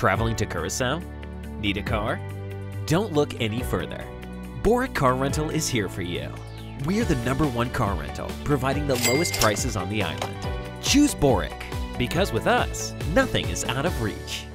Traveling to Curacao? Need a car? Don't look any further. Boric Car Rental is here for you. We're the number one car rental, providing the lowest prices on the island. Choose Boric, because with us, nothing is out of reach.